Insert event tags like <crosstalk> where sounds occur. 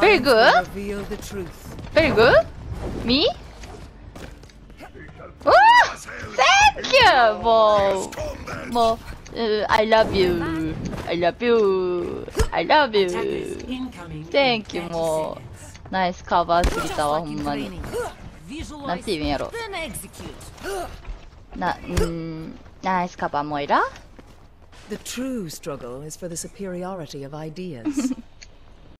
Very good. reveal the truth. Very good. Me? Oh! Thank you! Mo. Mo. uh, I love you. I love you. I love you. Thank you, Mo. Nice cover すぎたわ、ほんまに。なんて言うんやろ。な、うん、ナイスカバー、モイラ mm, The true struggle is for the superiority of ideas. <laughs>